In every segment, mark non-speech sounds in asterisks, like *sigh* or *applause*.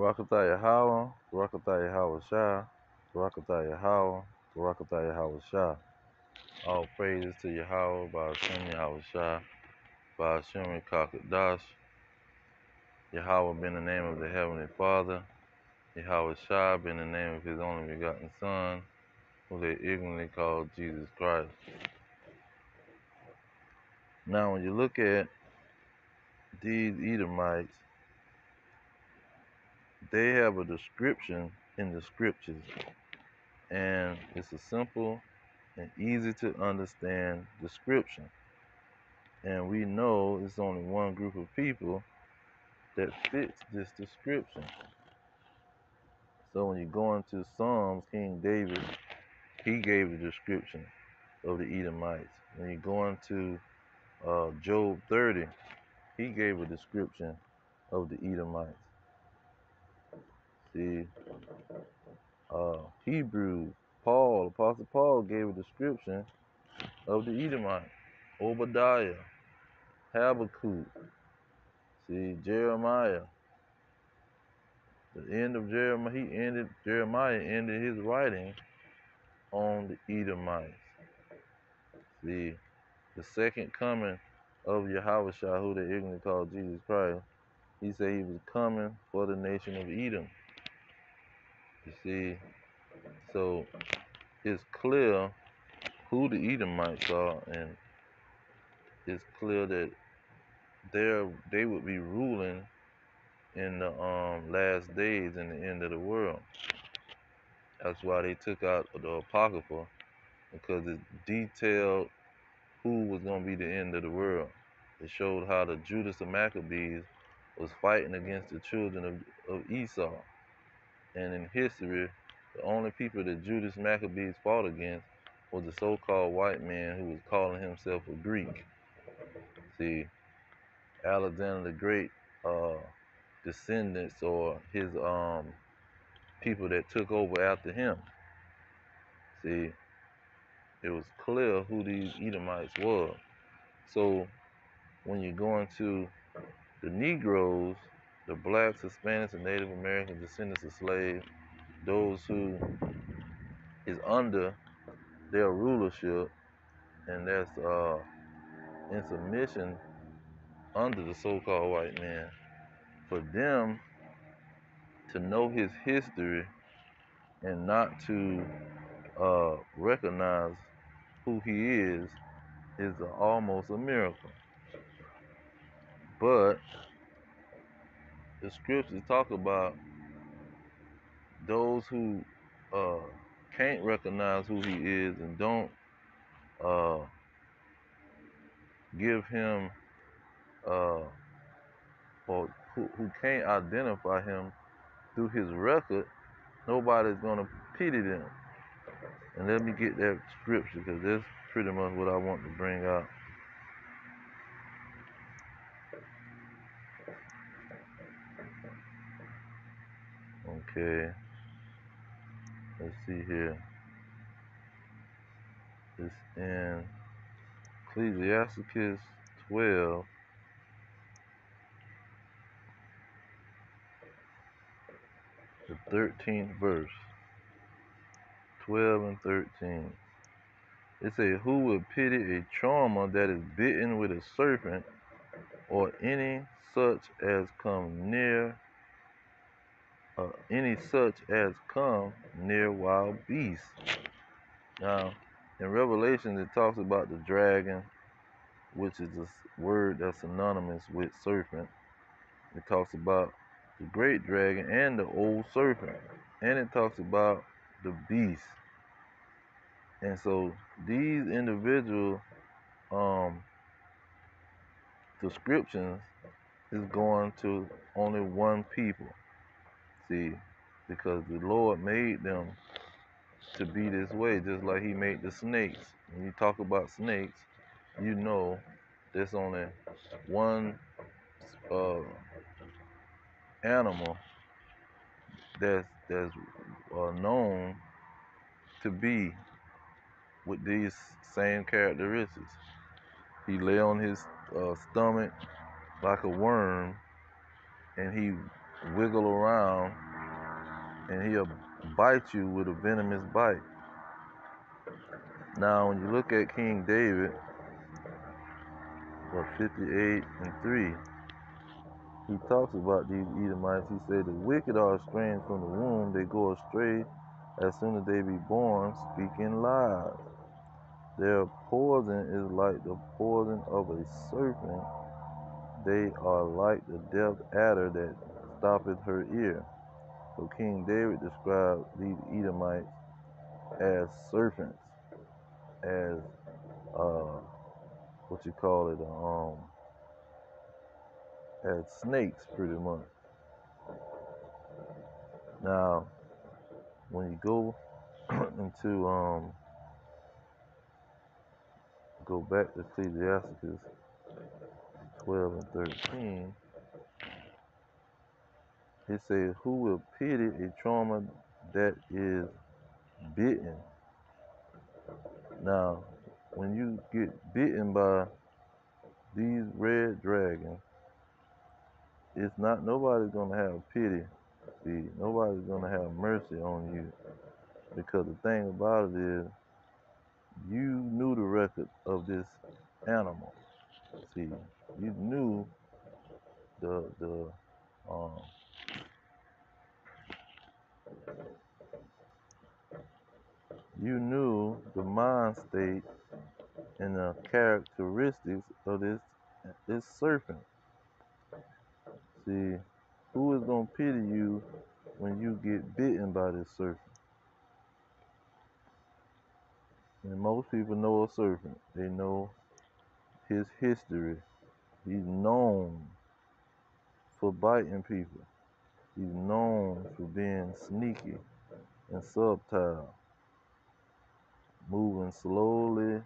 Barakatah Yahweh, Barakatah Yahweh Shah, Barakatah Yahweh, Barakatah Yahweh Shah. All praises to Yahweh, Ba'ashem Yahweh Shah, Ba'ashem Kakadash. Yahweh been the name of the Heavenly Father. Yahweh Shah been the name of his only begotten Son, who they ignorantly call Jesus Christ. Now, when you look at these Edomites, they have a description in the scriptures, and it's a simple and easy to understand description. And we know it's only one group of people that fits this description. So when you go into Psalms, King David, he gave the description of the Edomites. When you go into uh, Job 30, he gave a description of the Edomites. See, uh, Paul, Apostle Paul gave a description of the Edomites. Obadiah, Habakkuk, see, Jeremiah. The end of Jeremiah, he ended, Jeremiah ended his writing on the Edomites. See, the second coming of Yahweh who they ignorantly called Jesus Christ, he said he was coming for the nation of Edom. You see, so it's clear who the Edomites are, and it's clear that they they would be ruling in the um, last days and the end of the world. That's why they took out the Apocrypha because it detailed who was going to be the end of the world. It showed how the Judas of Maccabees was fighting against the children of, of Esau. And in history, the only people that Judas Maccabees fought against was the so-called white man who was calling himself a Greek. See, Alexander the Great uh, descendants or his um, people that took over after him. See, it was clear who these Edomites were. So when you go into the Negroes, the blacks, Hispanics, and Native American descendants of slaves, those who is under their rulership and that's uh, in submission under the so-called white man, for them to know his history and not to uh, recognize who he is is almost a miracle. But the scriptures talk about those who uh, can't recognize who he is and don't uh, give him uh, or who, who can't identify him through his record, nobody's going to pity them. And let me get that scripture because that's pretty much what I want to bring out. Okay. Let's see here. It's in Ecclesiasticus 12. The 13th verse. 12 and 13. It says, Who would pity a charmer that is bitten with a serpent, or any such as come near, any such as come near wild beasts? Now, in Revelation, it talks about the dragon, which is a word that's synonymous with serpent. It talks about the great dragon and the old serpent, and it talks about the beast and so these individual um, descriptions is going to only one people. See, because the Lord made them to be this way, just like He made the snakes. When you talk about snakes, you know there's only one uh, animal that's that's uh, known to be with these same characteristics. He lay on his uh, stomach like a worm, and he wiggle around and he'll bite you with a venomous bite. Now, when you look at King David, what 58 and 3, he talks about these Edomites. He said, The wicked are estranged from the womb, they go astray as soon as they be born, speaking lies. Their poison is like the poison of a serpent. They are like the death adder that stoppeth her ear. So King David described these Edomites as serpents, as uh, what you call it, um, as snakes, pretty much. Now, when you go *clears throat* into um, go back to Ecclesiasticus 12 and 13, it says, Who will pity a trauma that is bitten? Now, when you get bitten by these red dragons, it's not nobody's gonna have pity. See, nobody's gonna have mercy on you. Because the thing about it is you knew the record of this animal. See, you knew the the um you knew the mind state and the characteristics of this this serpent. See, who is gonna pity you when you get bitten by this serpent? And most people know a serpent. They know his history. He's known for biting people. He's known for being sneaky and subtle, moving slowly,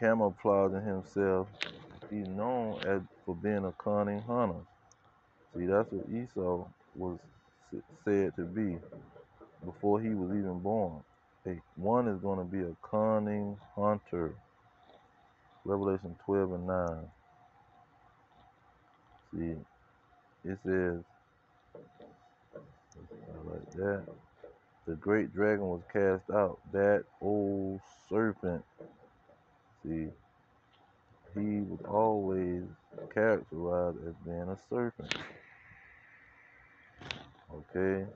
camouflaging himself. He's known as for being a cunning hunter. See, that's what Esau was said to be before he was even born. One is going to be a cunning hunter. Revelation 12 and 9. See, it says, like that. The great dragon was cast out, that old serpent. See, he was always characterized as being a serpent. Okay.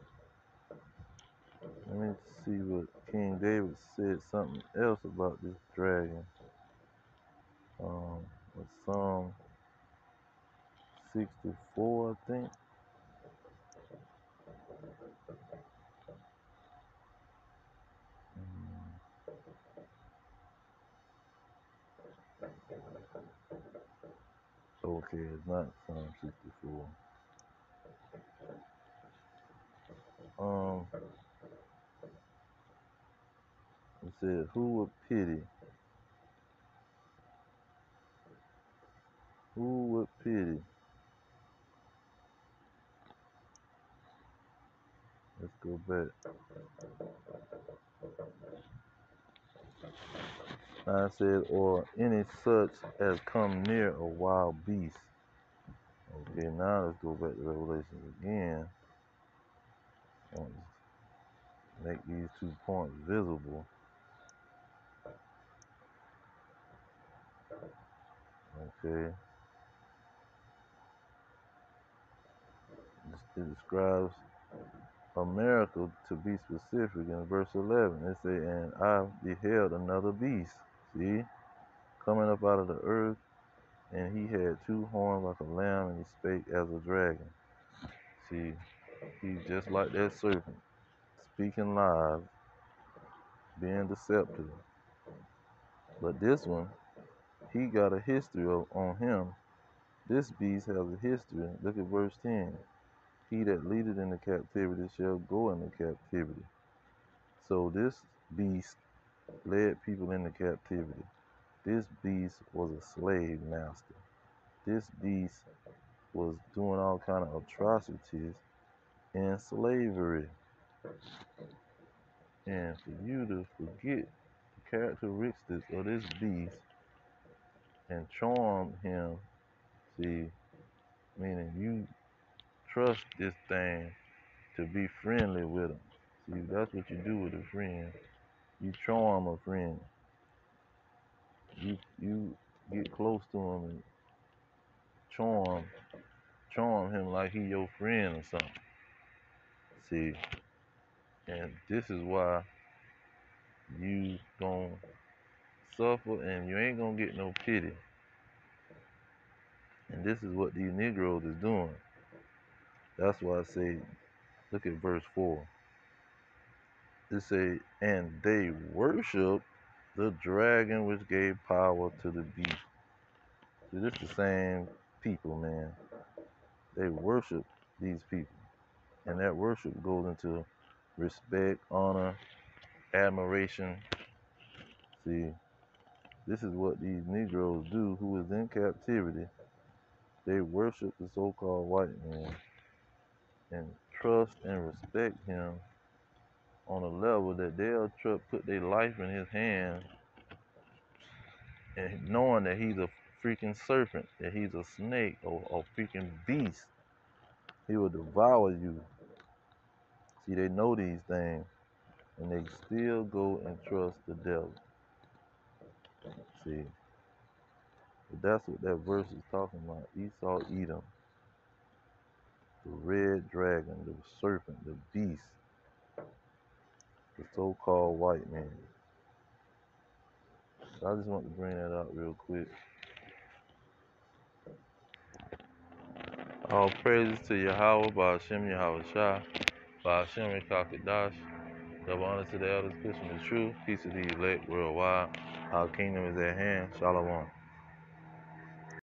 Let me see what King David said something else about this dragon. Um, Psalm 64, I think. Okay, it's not Psalm 64. Um, it said, Who would pity? Who would pity? Let's go back. I said, or any such as come near a wild beast. Okay, now let's go back to Revelation again. Um, make these two points visible. Okay. It describes a miracle to be specific in verse 11. It says, And I beheld another beast, see, coming up out of the earth, and he had two horns like a lamb, and he spake as a dragon. See, he's just like that serpent, speaking lies, being deceptive. But this one, he got a history of, on him. This beast has a history. Look at verse 10. He that leadeth into captivity shall go into captivity. So this beast led people into captivity. This beast was a slave master. This beast was doing all kind of atrocities in slavery. And for you to forget the characteristics of this beast and charm him, see, meaning you trust this thing to be friendly with him. See, that's what you do with a friend. You charm a friend. You you get close to him and charm charm him like he your friend or something. See, and this is why you gonna suffer and you ain't gonna get no pity. And this is what these Negroes is doing. That's why I say, look at verse 4. It say, and they worship the dragon which gave power to the beast. See, this the same people, man. They worship these people. And that worship goes into respect, honor, admiration. See, this is what these Negroes do who is in captivity. They worship the so-called white man and trust and respect him on a level that they'll tr- put their life in his hands and knowing that he's a freaking serpent, that he's a snake or a freaking beast. He will devour you. See, they know these things and they still go and trust the devil. See, but that's what that verse is talking about. Esau, Edom, the red dragon, the serpent, the beast, the so-called white man. So I just want to bring that out real quick. All praises to Yahweh, by Hashem Yahweh Shah, by Hashem Kakadash. Double honor to the elders, Christian is true. Peace to the elect worldwide. Our kingdom is at hand. Shalom.